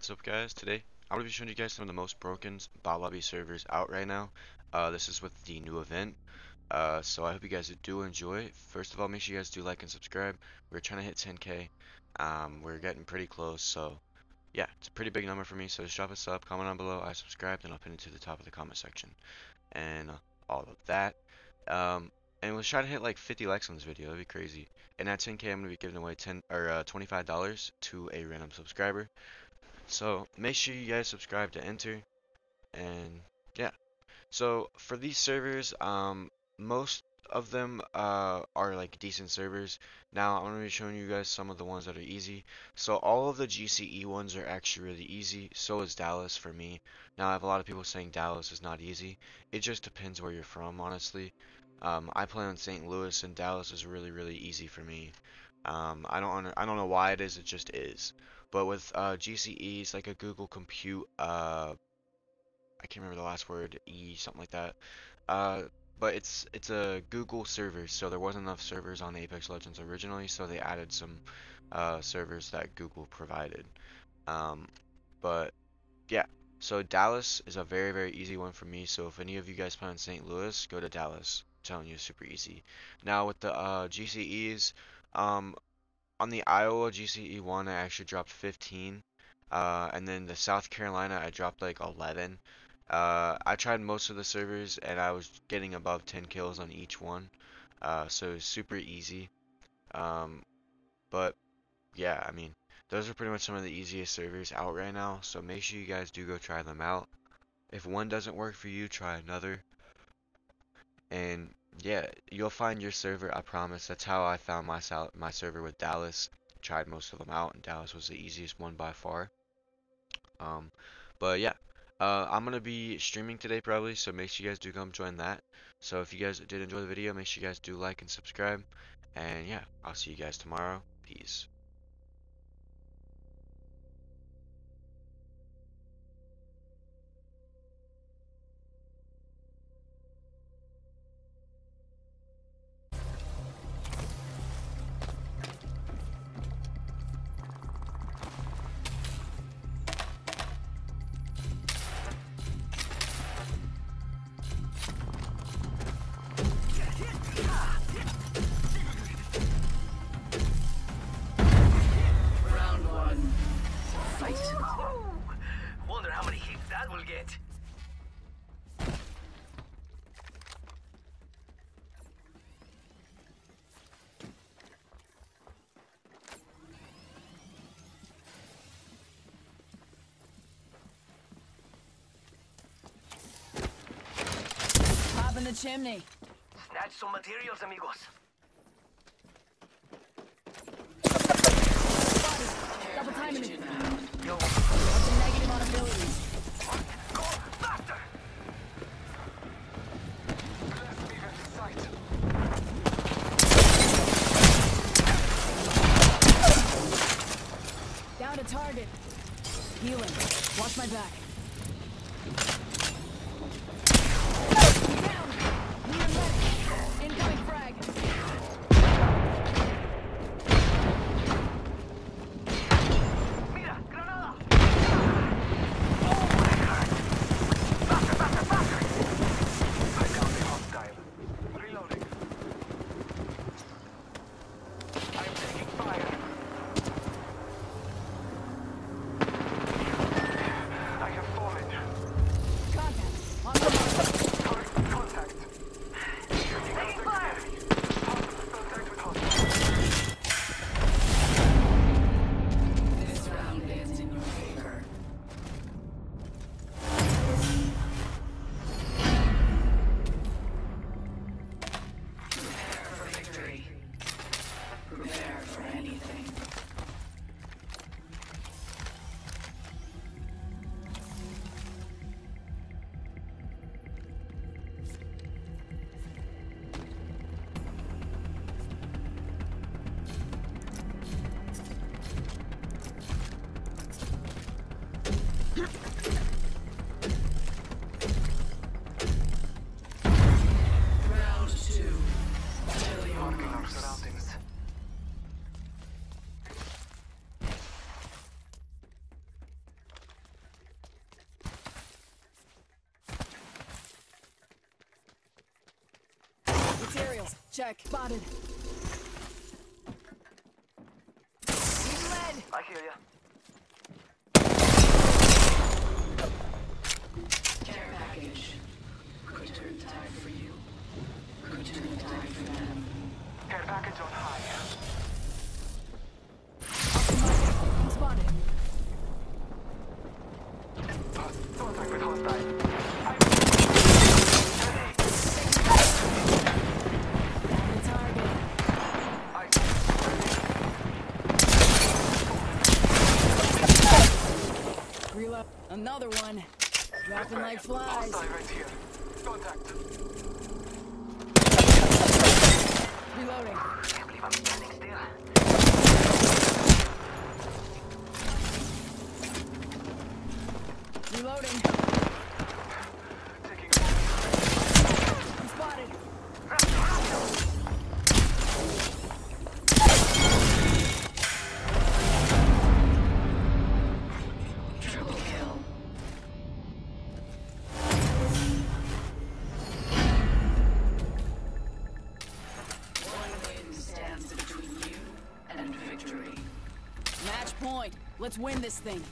what's up guys? Today I'm going to be showing you guys some of the most broken bot lobby servers out right now. Uh, this is with the new event. Uh, so I hope you guys do enjoy. First of all, make sure you guys do like and subscribe. We're trying to hit 10k. Um, we're getting pretty close, so yeah, it's a pretty big number for me. So just drop a sub, comment down below, I subscribed, and I'll pin it to the top of the comment section. And all of that. Um, and we'll try to hit like 50 likes on this video. That'd be crazy. And at 10k, I'm gonna be giving away 10 or uh, $25 to a random subscriber. So make sure you guys subscribe to enter. And yeah. So for these servers, um, most of them uh, are like decent servers. Now I'm gonna be showing you guys some of the ones that are easy. So all of the GCE ones are actually really easy. So is Dallas for me. Now I have a lot of people saying Dallas is not easy. It just depends where you're from, honestly. Um, I play on St. Louis, and Dallas is really, really easy for me. Um, I don't I don't know why it is. It just is. But with uh, like a Google Compute. Uh, I can't remember the last word. E something like that. Uh, but it's it's a Google server, so there wasn't enough servers on Apex Legends originally, so they added some uh, servers that Google provided. Um, but yeah, so Dallas is a very very easy one for me. So if any of you guys play in St. Louis, go to Dallas I'm telling you, super easy. Now with the uh, GCEs, um, on the Iowa GCE one, I actually dropped 15, uh, and then the South Carolina, I dropped like 11. Uh, I tried most of the servers, and I was getting above 10 kills on each one, uh, so super easy. Um, but yeah, I mean, those are pretty much some of the easiest servers out right now, so make sure you guys do go try them out. If one doesn't work for you, try another. And yeah, you'll find your server, I promise. That's how I found my my server with Dallas. Tried most of them out, and Dallas was the easiest one by far. Um, but yeah, uh, I'm gonna be streaming today probably, so make sure you guys do come join that. So if you guys did enjoy the video, make sure you guys do like and subscribe. And yeah, I'll see you guys tomorrow. Peace. In the chimney. Snatch some materials, amigos. Double timing it. Down to target. Healing. Watch my back. Check. Spotted. Being led. I hear ya. Care package. Could turn tide for you. Could turn tide for them. Care package on high. Spotted. Contact with hostile. On the target. Reload. Another one. Dropping like flies. Contact. Reloading. Let's win this thing.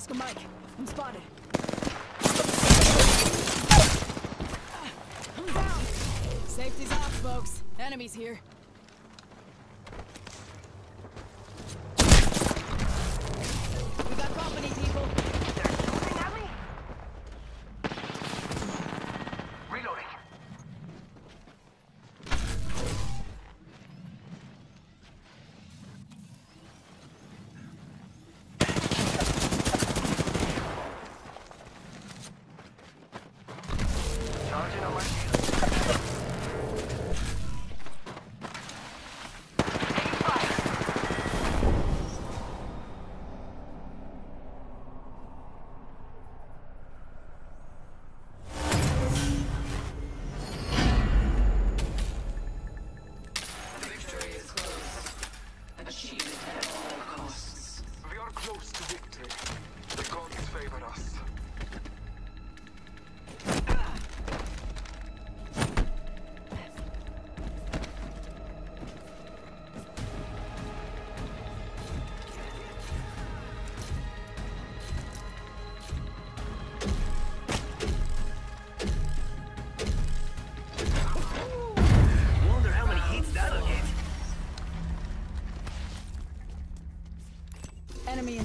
Oscar Mike. I'm spotted. I'm down. Safety's off, folks. Enemies here.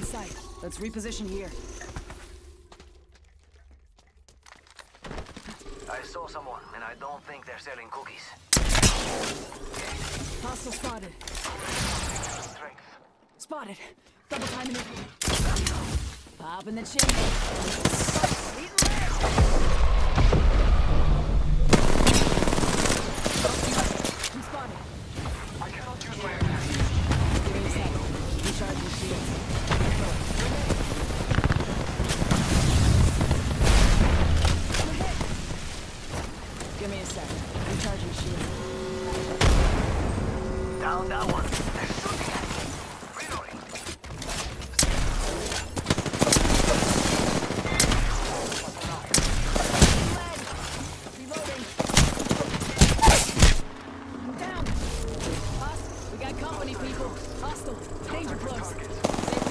Sight. Let's reposition here. I saw someone, and I don't think they're selling cookies. Hostile spotted. Strength. Spotted. Double timing it. Pop in the chin. Give me a sec. Recharging shield. Down that one. They're shooting at me. Reloading. Company, people. Hostile. Danger close.